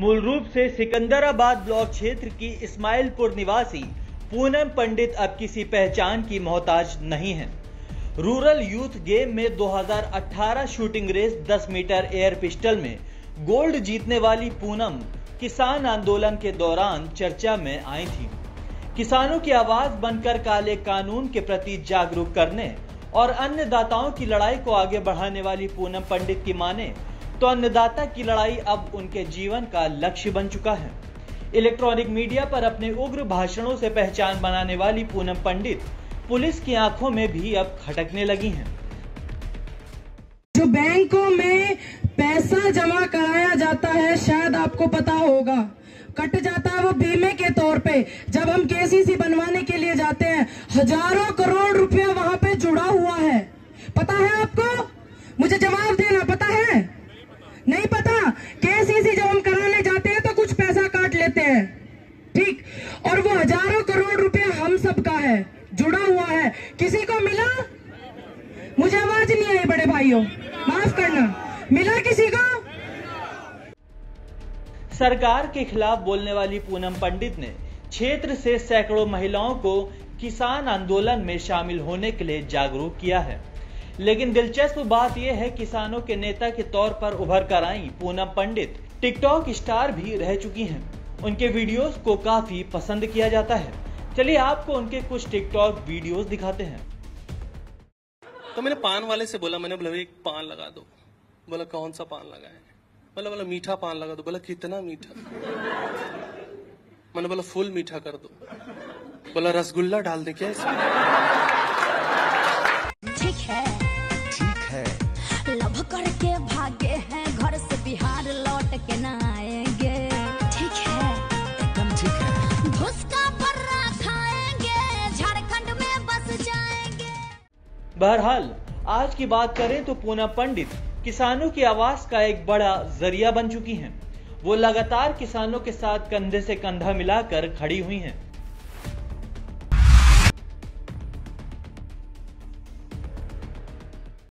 मूल रूप से सिकंदराबाद ब्लॉक क्षेत्र की इस्माइलपुर निवासी पूनम पंडित अब किसी पहचान की मोहताज नहीं है। रूरल यूथ गेम में 2018 shooting race 10 metre air pistol में गोल्ड जीतने वाली पूनम किसान आंदोलन के दौरान चर्चा में आई थी। किसानों की आवाज़ बनकर काले कानून के प्रति जागरूक करने और अन्य दाताओं की लड़ाई को आगे बढ़ाने वाली पूनम पंडित की माने तो अन्नदाता की लड़ाई अब उनके जीवन का लक्ष्य बन चुका है। इलेक्ट्रॉनिक मीडिया पर अपने उग्र भाषणों से पहचान बनाने वाली पूनम पंडित पुलिस की आँखों में भी अब खटकने लगी हैं। जो बैंकों में पैसा जमा कराया जाता है, शायद आपको पता होगा। कट जाता है वो बीमे के तौर पे। जब हम केसीसी बनवाने के लिए जाते हैं, हज़ारों करोड़ रुपया वहाँ पे जुड़ा हुआ है। पता है आपको मुझे जवाब देना पता है नहीं पता केसीसी जब हम कराने जाते हैं तो कुछ पैसा काट लेते हैं ठीक और वो हज़ारों करोड़ रुपया हम सबका है जुड़ा हुआ है किसी मिला? मुझे आवाज़ नहीं आई बड़े भाइयों। माफ़ करना। मिला किसी को? सरकार के खिलाफ बोलने वाली पूनम पंडित ने क्षेत्र से सैकड़ों महिलाओं को किसान आंदोलन में शामिल होने के लिए जागरूक किया है। लेकिन दिलचस्प बात यह है, किसानों के नेता के तौर पर उभर कर आई पूनम पंडित। टिकटॉक स्टार भी रह चुकी हैं। उनके वीडियोस को काफ़ी पसंद किया जाता है। चलिए आपको उनके कुछ टिकटॉक वीडियोस दिखाते हैं। तो मैंने पान वाले से बोला मैंने बोला एक पान लगा दो। बोला कौन सा पान लगाए बोला बोला मीठा पान लगा दो। बोला कितना मीठा? मैंने बोला फुल मीठा कर दो। बोला रसगुल्ला डाल दे क्या इसमें? ठीक है। ठीक है। लव करके भागे बहरहाल, आज की बात करें तो पूना पंडित किसानों की आवाज़ का एक बड़ा ज़रिया बन चुकी हैं। वो लगातार किसानों के साथ कंधे से कंधा मिलाकर खड़ी हुई हैं